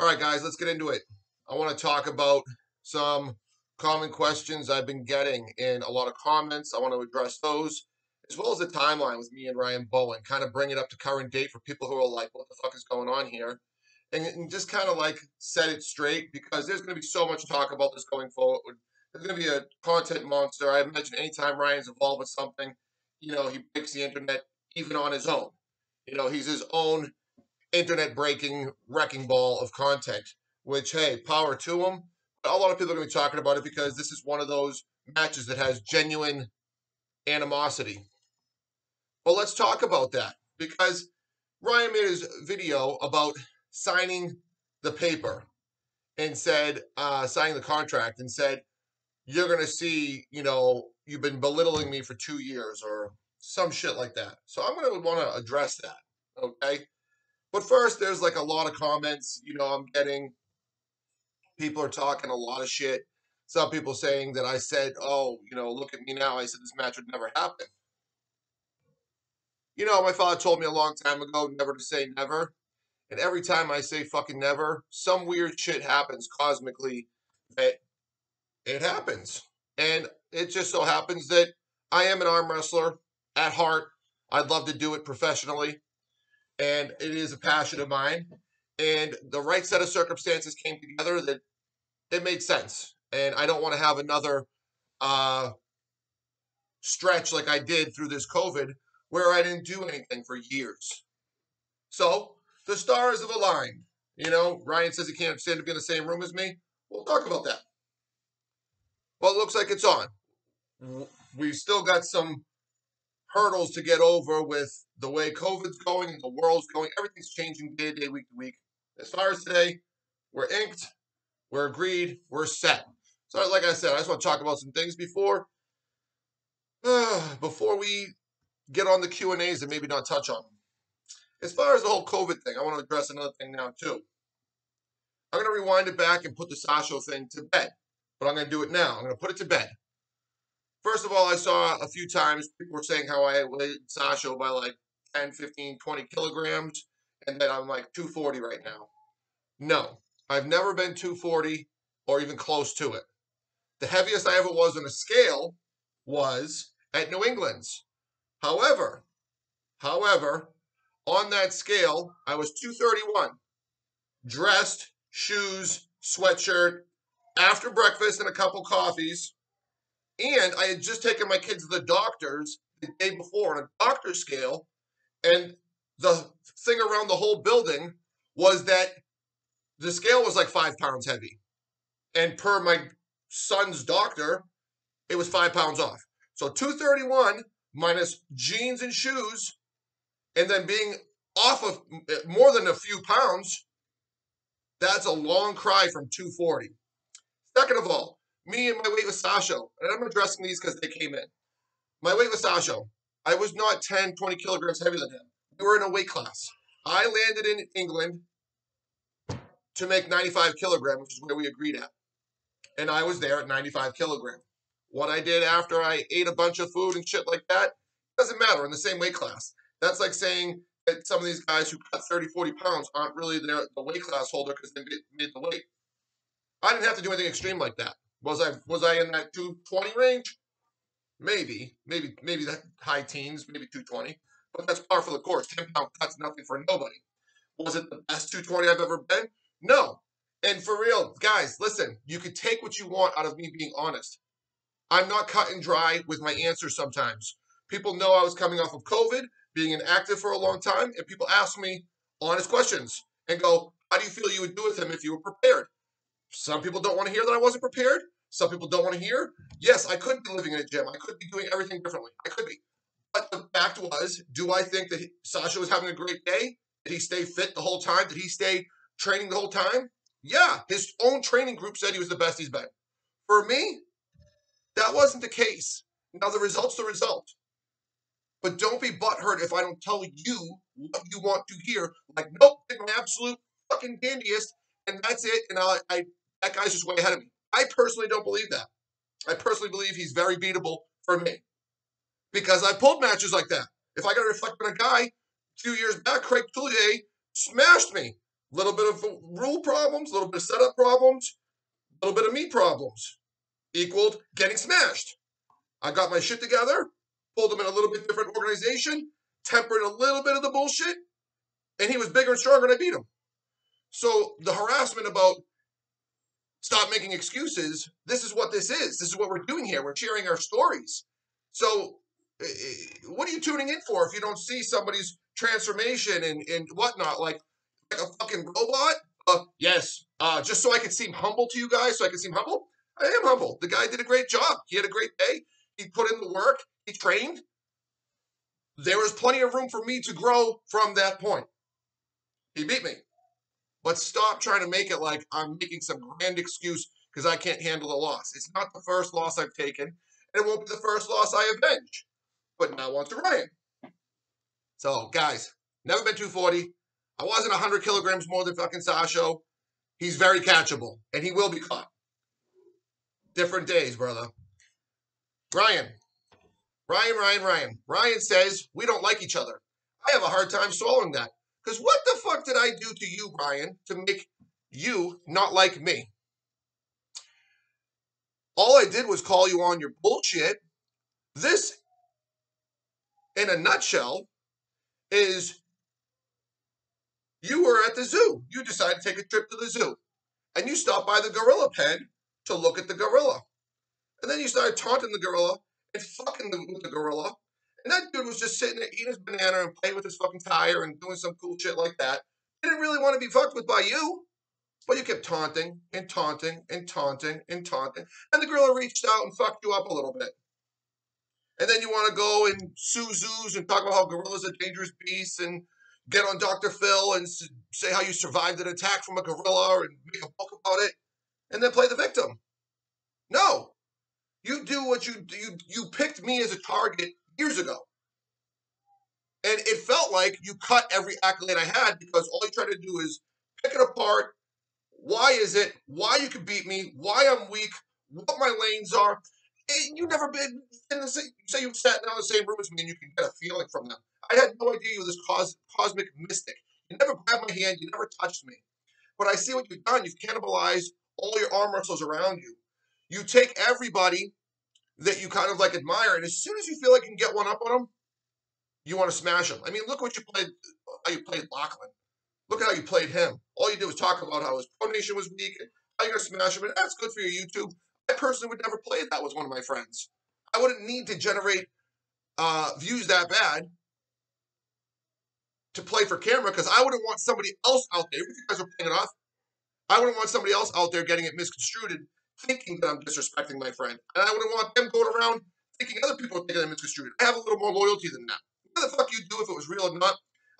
All right, guys, let's get into it. I want to talk about some common questions I've been getting in a lot of comments. I want to address those, as well as the timeline with me and Ryan Bowen, kind of bring it up to current date for people who are like, what the fuck is going on here? And, and just kind of like set it straight because there's going to be so much talk about this going forward. There's going to be a content monster. I imagine anytime Ryan's involved with something, you know, he breaks the internet even on his own. You know, he's his own internet breaking wrecking ball of content, which, hey, power to them. A lot of people are going to be talking about it because this is one of those matches that has genuine animosity. But let's talk about that because Ryan made his video about signing the paper and said, uh, signing the contract and said, you're going to see, you know, you've been belittling me for two years or some shit like that. So I'm going to want to address that. Okay. But first, there's like a lot of comments, you know, I'm getting. People are talking a lot of shit. Some people saying that I said, oh, you know, look at me now. I said this match would never happen. You know, my father told me a long time ago never to say never. And every time I say fucking never, some weird shit happens cosmically that it happens. And it just so happens that I am an arm wrestler at heart. I'd love to do it professionally and it is a passion of mine. And the right set of circumstances came together that it made sense. And I don't want to have another uh, stretch like I did through this COVID where I didn't do anything for years. So the stars have aligned. You know, Ryan says he can't stand to be in the same room as me. We'll talk about that. Well, it looks like it's on. We've still got some hurdles to get over with the way COVID's going and the world's going. Everything's changing day to day, week to week. As far as today, we're inked, we're agreed, we're set. So, like I said, I just want to talk about some things before uh, before we get on the Q and A's and maybe not touch on. As far as the whole COVID thing, I want to address another thing now too. I'm going to rewind it back and put the Sasho thing to bed, but I'm going to do it now. I'm going to put it to bed. First of all, I saw a few times people were saying how I weighed Sasho by like 10, 15, 20 kilograms, and that I'm like 240 right now. No, I've never been 240 or even close to it. The heaviest I ever was on a scale was at New England's. However, however, on that scale, I was 231. Dressed, shoes, sweatshirt, after breakfast and a couple coffees. And I had just taken my kids to the doctors the day before on a doctor scale, and the thing around the whole building was that the scale was like five pounds heavy. And per my son's doctor, it was five pounds off. So 231 minus jeans and shoes, and then being off of eh, more than a few pounds, that's a long cry from 240. Second of all, me and my weight was Sasho, and I'm addressing these because they came in. My weight was Sasho. I was not 10, 20 kilograms heavier than him. We were in a weight class. I landed in England to make 95 kilograms, which is where we agreed at. And I was there at 95 kilograms. What I did after I ate a bunch of food and shit like that doesn't matter in the same weight class. That's like saying that some of these guys who cut 30, 40 pounds aren't really the weight class holder because they made the weight. I didn't have to do anything extreme like that. Was I was I in that 220 range? Maybe, maybe, maybe that high teens, maybe 220. But that's par for the course. 10 pound cuts nothing for nobody. Was it the best 220 I've ever been? No. And for real, guys, listen, you can take what you want out of me being honest. I'm not cut and dry with my answers sometimes. People know I was coming off of COVID, being inactive for a long time, and people ask me honest questions and go, How do you feel you would do with him if you were prepared? Some people don't want to hear that I wasn't prepared. Some people don't want to hear. Yes, I could be living in a gym. I could be doing everything differently. I could be. But the fact was, do I think that Sasho was having a great day? Did he stay fit the whole time? Did he stay training the whole time? Yeah, his own training group said he was the best he's been. For me, that wasn't the case. Now the result's the result. But don't be butthurt if I don't tell you what you want to hear. Like, nope, I'm absolute fucking dandiest, and that's it. And I, I that guy's just way ahead of me. I personally don't believe that. I personally believe he's very beatable for me because I pulled matches like that. If I got to reflect on a guy, a few years back, Craig Tullier smashed me. A little bit of rule problems, a little bit of setup problems, a little bit of me problems equaled getting smashed. I got my shit together, pulled him in a little bit different organization, tempered a little bit of the bullshit, and he was bigger and stronger and I beat him. So the harassment about stop making excuses, this is what this is. This is what we're doing here. We're sharing our stories. So eh, eh, what are you tuning in for if you don't see somebody's transformation and, and whatnot? Like, like a fucking robot? Uh, yes. Uh, just so I can seem humble to you guys, so I can seem humble? I am humble. The guy did a great job. He had a great day. He put in the work. He trained. There was plenty of room for me to grow from that point. He beat me. But stop trying to make it like I'm making some grand excuse because I can't handle the loss. It's not the first loss I've taken, and it won't be the first loss I avenge. But now on to Ryan. So, guys, never been 240. I wasn't 100 kilograms more than fucking Sasho. He's very catchable, and he will be caught. Different days, brother. Ryan. Ryan, Ryan, Ryan. Ryan says, we don't like each other. I have a hard time swallowing that. Because what the fuck did I do to you, Ryan, to make you not like me? All I did was call you on your bullshit. This, in a nutshell, is you were at the zoo. You decided to take a trip to the zoo. And you stopped by the gorilla pen to look at the gorilla. And then you started taunting the gorilla and fucking with the gorilla. And that dude was just sitting there eating his banana and playing with his fucking tire and doing some cool shit like that. He Didn't really want to be fucked with by you. But you kept taunting and taunting and taunting and taunting. And the gorilla reached out and fucked you up a little bit. And then you want to go and sue zoos and talk about how gorillas are dangerous beasts and get on Dr. Phil and say how you survived an attack from a gorilla and make a book about it and then play the victim. No. You do what you you you picked me as a target years ago. And it felt like you cut every accolade I had because all you try to do is pick it apart. Why is it? Why you can beat me? Why I'm weak? What my lanes are? And you never been in the same, say you sat down in the same room as me and you can get a feeling from them. I had no idea you were this cos, cosmic mystic. You never grabbed my hand. You never touched me. But I see what you've done. You've cannibalized all your arm wrestlers around you. You take everybody that you kind of like admire, and as soon as you feel like you can get one up on them, you want to smash them. I mean, look what you played, how you played Lachlan. Look at how you played him. All you did was talk about how his pronation was weak, how you're going to smash him, and that's good for your YouTube. I personally would never play that with one of my friends. I wouldn't need to generate uh, views that bad to play for camera because I wouldn't want somebody else out there, you guys are playing it off, I wouldn't want somebody else out there getting it misconstrued thinking that I'm disrespecting my friend. And I wouldn't want them going around thinking other people are thinking I'm misconstrued. I have a little more loyalty than that. What the fuck you do if it was real or not?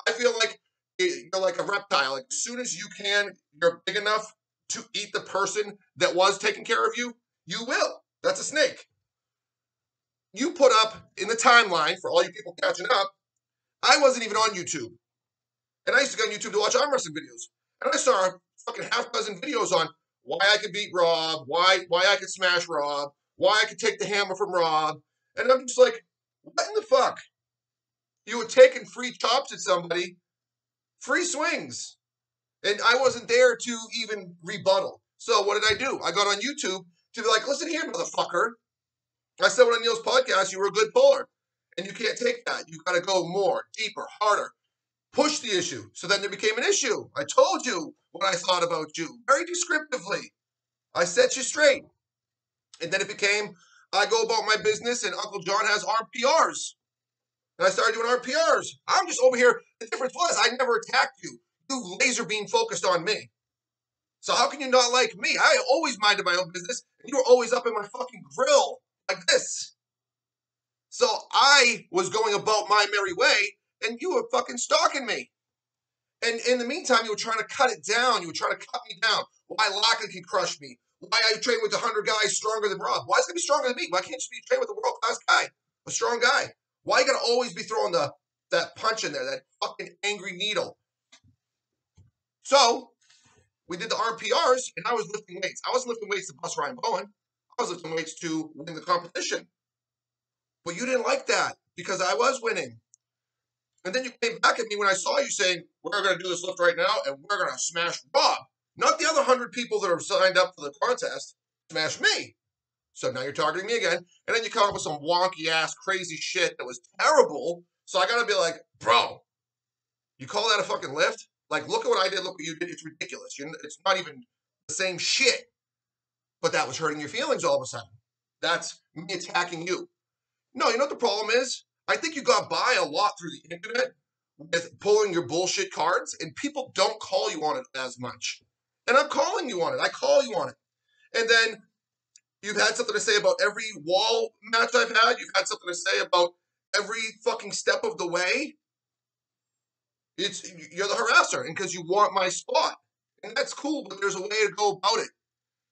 I feel like you're like a reptile. Like as soon as you can, you're big enough to eat the person that was taking care of you, you will. That's a snake. You put up in the timeline for all you people catching up. I wasn't even on YouTube. And I used to go on YouTube to watch arm wrestling videos. And I saw a fucking half dozen videos on why I could beat Rob, why why I could smash Rob, why I could take the hammer from Rob. And I'm just like, what in the fuck? You were taking free chops at somebody, free swings. And I wasn't there to even rebuttal. So what did I do? I got on YouTube to be like, listen here, motherfucker. I said on Neil's podcast, you were a good puller. And you can't take that. You gotta go more, deeper, harder. Push the issue. So then there became an issue. I told you what I thought about you very descriptively. I set you straight. And then it became I go about my business and Uncle John has RPRs. And I started doing RPRs. I'm just over here. The difference was I never attacked you. You laser beam focused on me. So how can you not like me? I always minded my own business, and you were always up in my fucking grill like this. So I was going about my merry way, and you were fucking stalking me. And in the meantime, you were trying to cut it down. You were trying to cut me down. Why Lachlan can crush me. Why I train with a 100 guys stronger than Rob. Why is to be stronger than me? Why can't you be trained with a world class guy, a strong guy? Why are you to always be throwing the that punch in there, that fucking angry needle? So we did the RPRs, and I was lifting weights. I wasn't lifting weights to bust Ryan Bowen. I was lifting weights to win the competition. But you didn't like that because I was winning. And then you came back at me when I saw you saying, We're going to do this lift right now and we're going to smash Rob. Not the other 100 people that are signed up for the contest. Smash me. So now you're targeting me again. And then you come up with some wonky ass crazy shit that was terrible. So I got to be like, Bro, you call that a fucking lift? Like, look at what I did. Look what you did. It's ridiculous. You're, it's not even the same shit. But that was hurting your feelings all of a sudden. That's me attacking you. No, you know what the problem is? I think you got by a lot through the internet with pulling your bullshit cards, and people don't call you on it as much. And I'm calling you on it. I call you on it. And then you've had something to say about every wall match I've had. You've had something to say about every fucking step of the way. It's you're the harasser, and because you want my spot, and that's cool. But there's a way to go about it.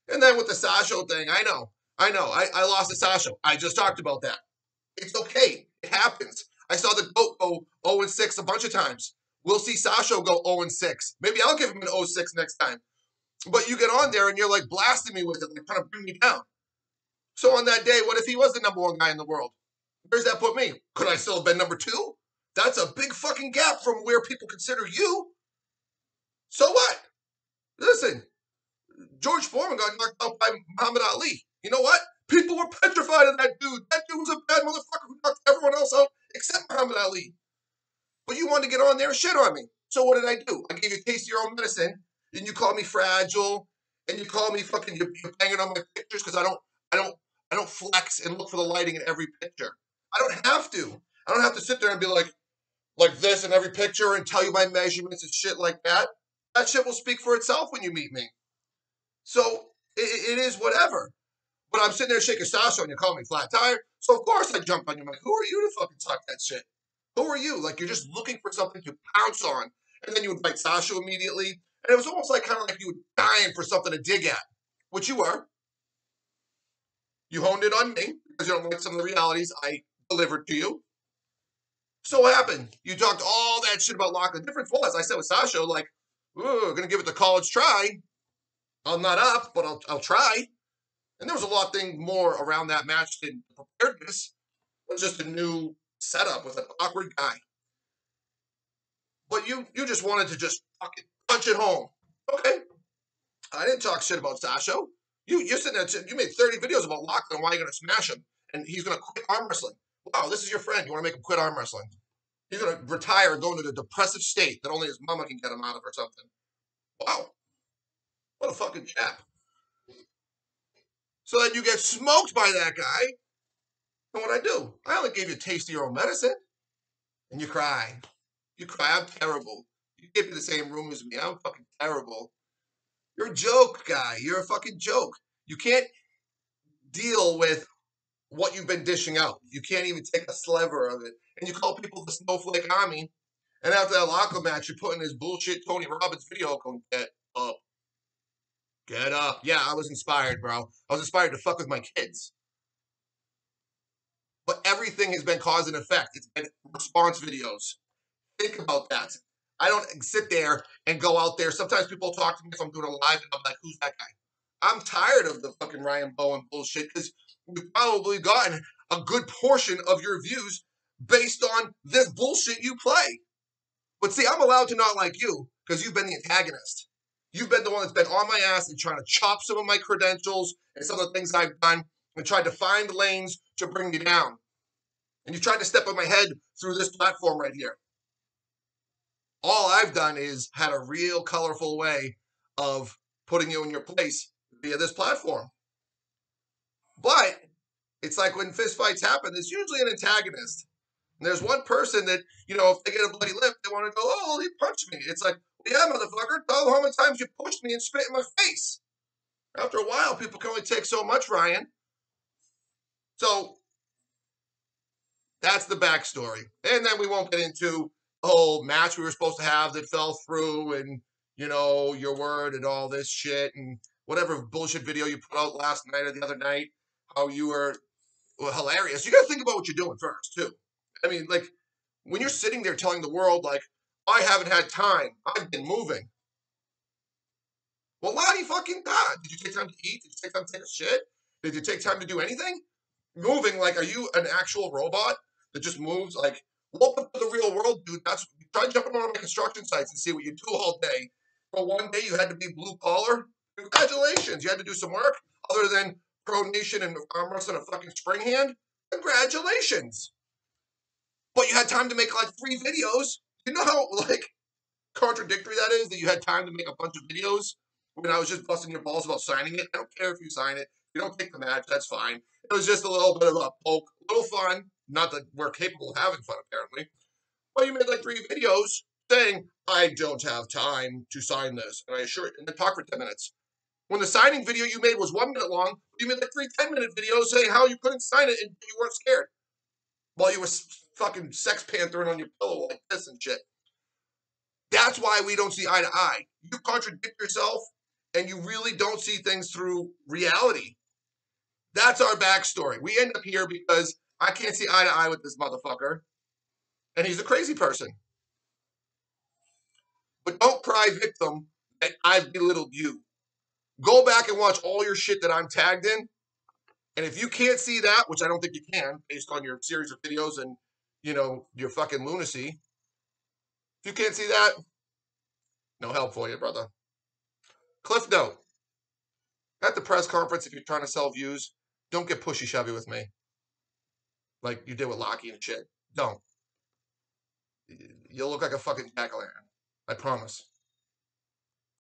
And then with the Sasho thing, I know, I know, I, I lost to Sasho. I just talked about that. It's okay. Happens. I saw the GOAT go 0 and 6 a bunch of times. We'll see Sasho go 0 and 6. Maybe I'll give him an 0 6 next time. But you get on there and you're like blasting me with it, like trying to bring me down. So on that day, what if he was the number one guy in the world? Where's that put me? Could I still have been number two? That's a big fucking gap from where people consider you. So what? Listen, George Foreman got knocked out by Muhammad Ali. You know what? People were petrified of that dude. That dude was a bad motherfucker who knocked everyone else out except Muhammad Ali. But you wanted to get on there and shit on me. So what did I do? I gave you a taste of your own medicine, and you called me fragile, and you called me fucking you're, you're banging on my pictures because I don't I don't I don't flex and look for the lighting in every picture. I don't have to. I don't have to sit there and be like like this in every picture and tell you my measurements and shit like that. That shit will speak for itself when you meet me. So it, it is whatever. But I'm sitting there shaking Sasho and you call me flat tire. So of course I jump on you. I'm like, who are you to fucking talk that shit? Who are you? Like you're just looking for something to pounce on. And then you would bite Sasho immediately. And it was almost like kind of like you were dying for something to dig at, which you were. You honed it on me because you don't like some of the realities I delivered to you. So what happened? You talked all that shit about Lachlan. The difference was, I said with Sasho, like, ooh, gonna give it the college try. I'm not up, but I'll, I'll try. And there was a lot thing more around that match than preparedness. It was just a new setup with an awkward guy. But you you just wanted to just fucking punch it home. Okay. I didn't talk shit about Sasho. You you sitting there, you made 30 videos about Lachlan, why you gonna smash him? And he's gonna quit arm wrestling. Wow, this is your friend. You wanna make him quit arm wrestling. He's gonna retire and go into the depressive state that only his mama can get him out of or something. Wow. What a fucking chap. So then you get smoked by that guy. And what I do? I only gave you a taste of your own medicine. And you cry. You cry. I'm terrible. You get in the same room as me. I'm fucking terrible. You're a joke guy. You're a fucking joke. You can't deal with what you've been dishing out. You can't even take a sliver of it. And you call people the snowflake army. And after that Lachlan match, you're putting this bullshit Tony Robbins video going, get up. Get up. Yeah, I was inspired, bro. I was inspired to fuck with my kids. But everything has been cause and effect. It's been response videos. Think about that. I don't sit there and go out there. Sometimes people talk to me if I'm doing a live and I'm like, who's that guy? I'm tired of the fucking Ryan Bowen bullshit because you've probably gotten a good portion of your views based on this bullshit you play. But see, I'm allowed to not like you because you've been the antagonist. You've been the one that's been on my ass and trying to chop some of my credentials and some of the things I've done and tried to find the lanes to bring me down. And you tried to step on my head through this platform right here. All I've done is had a real colorful way of putting you in your place via this platform. But it's like when fistfights happen, there's usually an antagonist. And there's one person that, you know, if they get a bloody lip, they want to go, oh, he punched me. It's like, yeah, motherfucker, tell how many times you pushed me and spit in my face. After a while, people can only take so much, Ryan. So that's the backstory. And then we won't get into the whole match we were supposed to have that fell through and, you know, your word and all this shit and whatever bullshit video you put out last night or the other night, how you were well, hilarious. You got to think about what you're doing first, too. I mean, like, when you're sitting there telling the world, like, I haven't had time. I've been moving. Well, why do you fucking God? Did you take time to eat? Did you take time to take a shit? Did you take time to do anything? Moving, like, are you an actual robot that just moves? Like, Welcome to the real world, dude. That's try jumping on my construction sites and see what you do all day. For one day, you had to be blue collar. Congratulations, you had to do some work other than pronation and arm wrestling a fucking spring hand. Congratulations. But you had time to make like three videos. You know how like contradictory that is that you had time to make a bunch of videos when I was just busting your balls about signing it. I don't care if you sign it. You don't take the match, that's fine. It was just a little bit of a poke, a little fun. Not that we're capable of having fun, apparently. But you made like three videos saying, I don't have time to sign this. And I assure you, and then talk for 10 minutes. When the signing video you made was one minute long, you made like three 10 minute videos saying how you couldn't sign it and you weren't scared. While you were fucking sex panthering on your pillow like this and shit. That's why we don't see eye to eye. You contradict yourself and you really don't see things through reality. That's our backstory. We end up here because I can't see eye to eye with this motherfucker. And he's a crazy person. But don't cry victim that I've belittled you. Go back and watch all your shit that I'm tagged in. And if you can't see that, which I don't think you can, based on your series of videos and you know your fucking lunacy, if you can't see that, no help for you, brother. Cliff note. At the press conference, if you're trying to sell views, don't get pushy shovey with me. Like you did with Lockie and shit. Don't. You'll look like a fucking jack o' lantern. I promise.